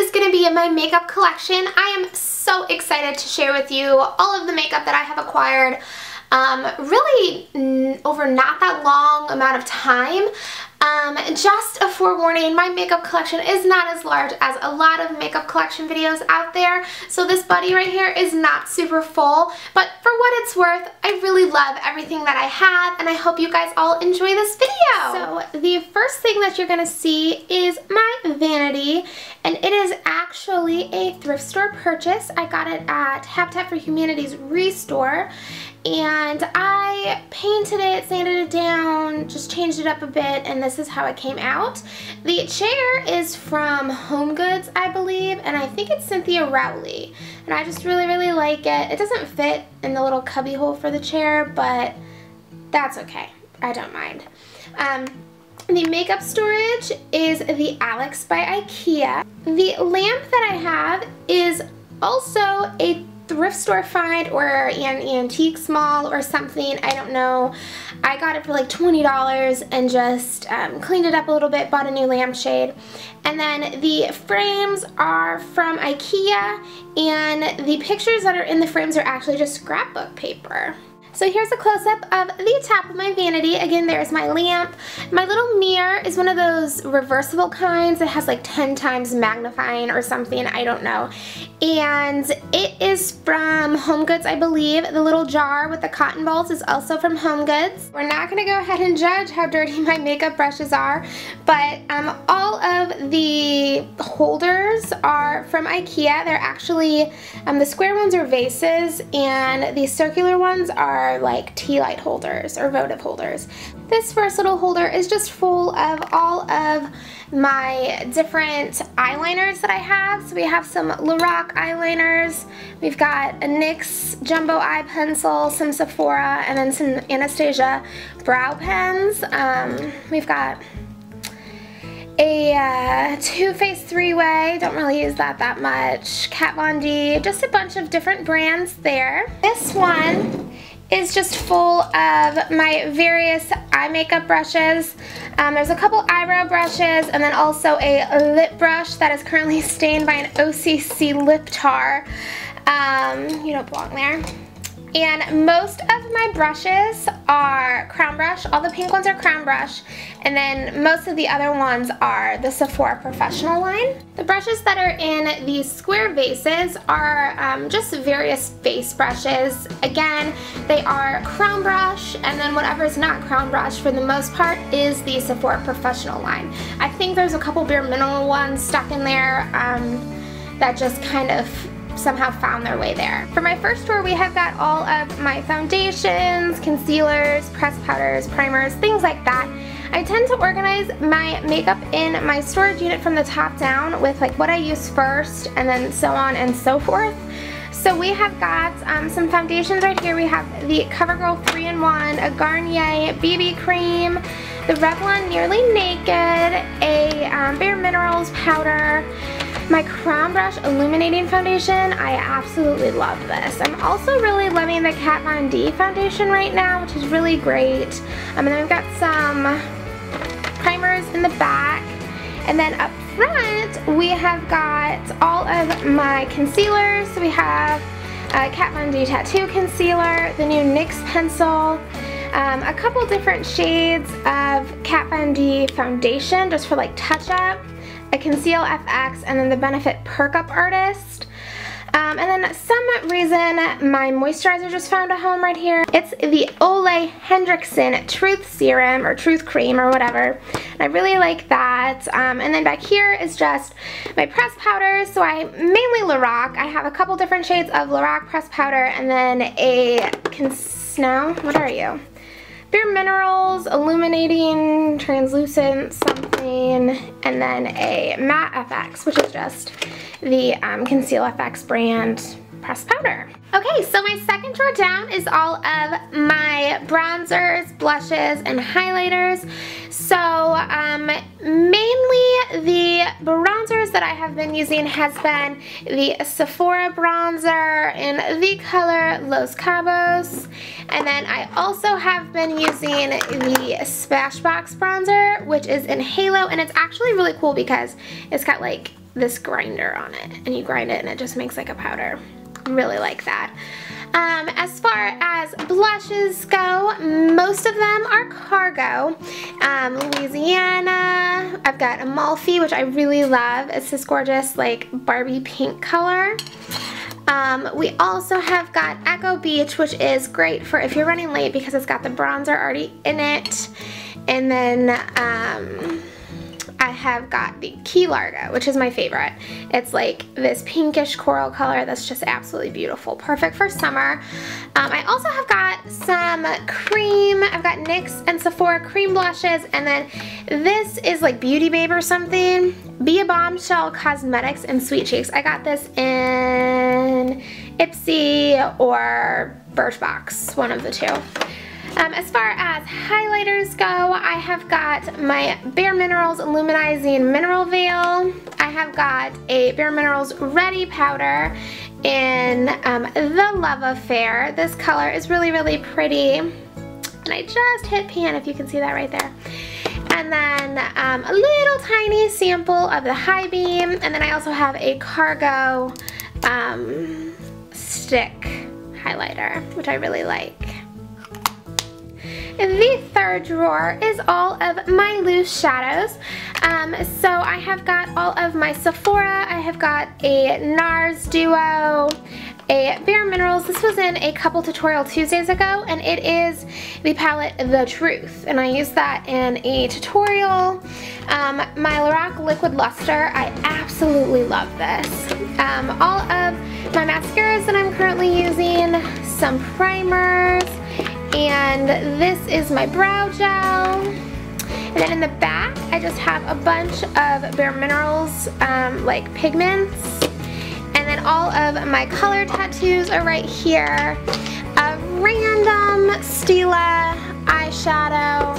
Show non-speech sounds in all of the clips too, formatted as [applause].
is going to be in my makeup collection. I am so excited to share with you all of the makeup that I have acquired um, really over not that long amount of time. Um, just a forewarning, my makeup collection is not as large as a lot of makeup collection videos out there, so this buddy right here is not super full, but for what it's worth, I really love everything that I have, and I hope you guys all enjoy this video. So the first thing that you're going to see is my vanity, and it is actually a thrift store purchase. I got it at Habitat for Humanity's Restore, and I painted it, sanded it down, just changed it up a bit, and this is how it came out. The chair is from Home Goods, I believe, and I think it's Cynthia Rowley, and I just really, really like it. It doesn't fit in the little cubby hole for the chair, but that's okay. I don't mind. Um, the makeup storage is the Alex by Ikea. The lamp that I have is also a thrift store find or an antique small or something. I don't know. I got it for like $20 and just um, cleaned it up a little bit, bought a new lampshade. And then the frames are from Ikea and the pictures that are in the frames are actually just scrapbook paper. So here's a close-up of the top of my vanity. Again, there's my lamp. My little mirror is one of those reversible kinds that has like 10 times magnifying or something, I don't know. And it is from Home Goods, I believe. The little jar with the cotton balls is also from Home Goods. We're not gonna go ahead and judge how dirty my makeup brushes are, but um, all of the holders are from Ikea. They're actually, um, the square ones are vases and the circular ones are are like tea light holders or votive holders. This first little holder is just full of all of my different eyeliners that I have. So we have some Lorac eyeliners, we've got a NYX jumbo eye pencil, some Sephora, and then some Anastasia brow pens. Um, we've got a uh, Too Faced three-way, don't really use that that much, Kat Von D, just a bunch of different brands there. This one is just full of my various eye makeup brushes. Um, there's a couple eyebrow brushes and then also a lip brush that is currently [laughs] stained by an OCC lip tar. Um, you don't belong there. And most of my brushes are Crown Brush. All the pink ones are Crown Brush. And then most of the other ones are the Sephora Professional line. The brushes that are in these square vases are um, just various face brushes. Again, they are Crown Brush, and then whatever is not Crown Brush for the most part is the Sephora Professional line. I think there's a couple Bare Mineral ones stuck in there um, that just kind of somehow found their way there. For my first drawer, we have got all of my foundations, concealers, pressed powders, primers, things like that. I tend to organize my makeup in my storage unit from the top down with like what I use first and then so on and so forth. So we have got um, some foundations right here. We have the CoverGirl 3-in-1, a Garnier BB cream, the Revlon Nearly Naked, a um, Bare Minerals powder, my Crown Brush Illuminating Foundation, I absolutely love this. I'm also really loving the Kat Von D foundation right now, which is really great. Um, and then we've got some primers in the back. And then up front, we have got all of my concealers. So we have uh, Kat Von D Tattoo Concealer, the new NYX pencil, um, a couple different shades of Kat Von D foundation just for like touch up a Conceal FX, and then the Benefit Perk Up Artist. Um, and then some reason my moisturizer just found a home right here. It's the Ole Henriksen Truth Serum or Truth Cream or whatever. And I really like that. Um, and then back here is just my press powders. So I mainly Lorac. I have a couple different shades of Lorac press powder and then a Snow. What are you? Bare Minerals Illuminating Translucent something, and then a Matte FX, which is just the um, Conceal FX brand pressed powder. Okay, so my second drawer down is all of my bronzers, blushes, and highlighters. So um, mainly the bronzers that I have been using has been the Sephora bronzer in the color Los Cabos. And then I also have been using the Smashbox bronzer, which is in Halo. And it's actually really cool because it's got like this grinder on it and you grind it and it just makes like a powder. Really like that. Um, as far as blushes go, most of them are Cargo. Um, Louisiana, I've got Amalfi, which I really love. It's this gorgeous like Barbie pink color. Um, we also have got Echo Beach, which is great for if you're running late because it's got the bronzer already in it. And then um, I have got the Key Largo, which is my favorite. It's like this pinkish coral color that's just absolutely beautiful. Perfect for summer. Um, I also have got some cream. I've got NYX and Sephora cream blushes. And then this is like Beauty Babe or something. Be a Bombshell Cosmetics and Sweet Cheeks. I got this in Ipsy or Birchbox, one of the two. Um, as far as highlighters go, I have got my Bare Minerals Luminizing Mineral Veil. I have got a Bare Minerals Ready Powder in um, The Love Affair. This color is really, really pretty. And I just hit pan if you can see that right there. And then um, a little tiny sample of the High Beam. And then I also have a Cargo um, stick highlighter, which I really like. The third drawer is all of my loose shadows. Um, so I have got all of my Sephora, I have got a NARS Duo, a Bare Minerals. This was in a couple tutorial Tuesdays ago and it is the palette The Truth and I used that in a tutorial. Um, my Lorac Liquid Luster, I absolutely love this. Um, all of my mascaras that I'm currently using, some primers, and this is my brow gel. And then in the back, I just have a bunch of Bare Minerals, um, like pigments. And then all of my color tattoos are right here. A random Stila eyeshadow.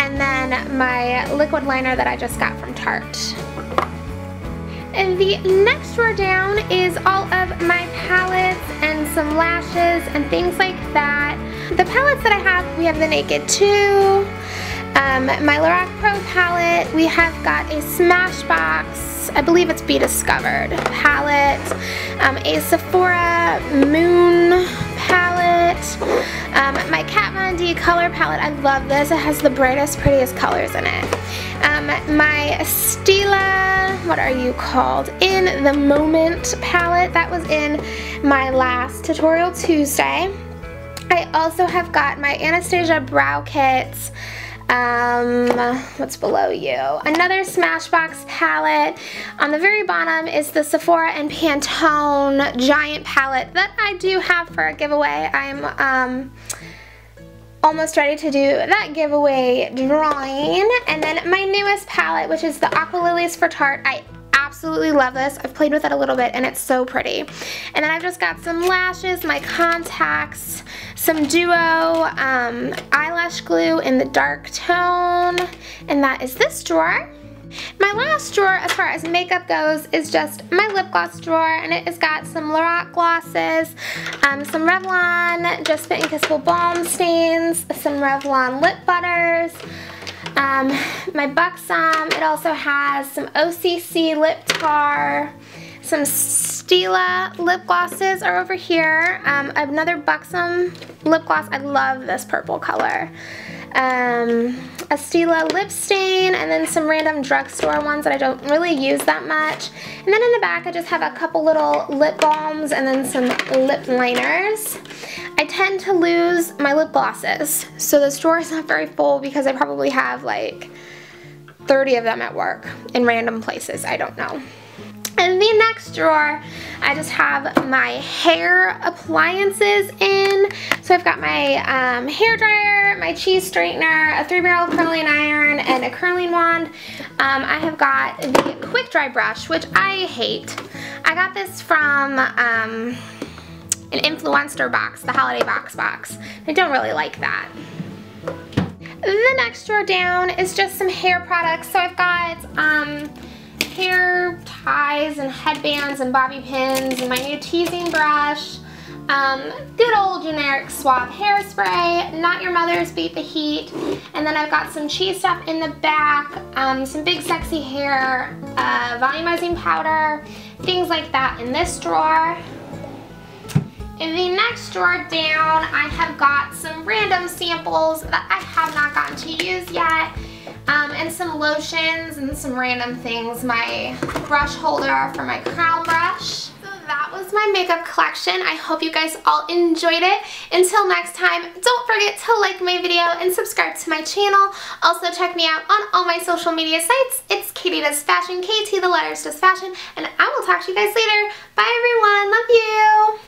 And then my liquid liner that I just got from Tarte. And the next drawer down is all of my palettes and some lashes and things like that. The palettes that I have, we have the Naked 2, um, my Lorac Pro palette, we have got a Smashbox, I believe it's Be Discovered palette, um, a Sephora Moon palette, um, my Kat Von D color palette, I love this, it has the brightest, prettiest colors in it. Um, my Stila, what are you called, In the Moment palette, that was in my last tutorial Tuesday. I also have got my Anastasia Brow Kits. Um, what's below you? Another Smashbox palette. On the very bottom is the Sephora and Pantone Giant palette that I do have for a giveaway. I'm um, almost ready to do that giveaway drawing. And then my newest palette, which is the Aqua Lilies for Tarte. I absolutely love this. I've played with it a little bit and it's so pretty. And then I've just got some lashes, my contacts, some Duo um, eyelash glue in the dark tone, and that is this drawer. My last drawer as far as makeup goes is just my lip gloss drawer and it has got some Lorac glosses, um, some Revlon Just Bitten Kissable Balm Stains, some Revlon lip butters, um, my Buxom, it also has some OCC lip tar, some Stila lip glosses are over here. Um, another Buxom lip gloss. I love this purple color. Um, a Stila lip stain, and then some random drugstore ones that I don't really use that much. And then in the back, I just have a couple little lip balms and then some lip liners. I tend to lose my lip glosses, so the drawer is not very full because I probably have like 30 of them at work in random places. I don't know. In the next drawer, I just have my hair appliances in. So I've got my um, hair dryer, my CHI straightener, a three barrel curling iron, and a curling wand. Um, I have got the quick dry brush, which I hate. I got this from um, an influencer box, the holiday box box. I don't really like that. The next drawer down is just some hair products. So I've got um, hair ties and headbands and bobby pins and my new teasing brush, um, good old generic Suave hairspray, Not Your Mother's Beat the Heat, and then I've got some CHI stuff in the back, um, some big sexy hair, uh, volumizing powder, things like that in this drawer. In the next drawer down, I have got some random samples that I have not gotten to use yet. Um, and some lotions and some random things. My brush holder for my crown brush. So that was my makeup collection. I hope you guys all enjoyed it. Until next time, don't forget to like my video and subscribe to my channel. Also check me out on all my social media sites. It's Katie Does Fashion, KT the letters Does Fashion, and I will talk to you guys later. Bye everyone, love you!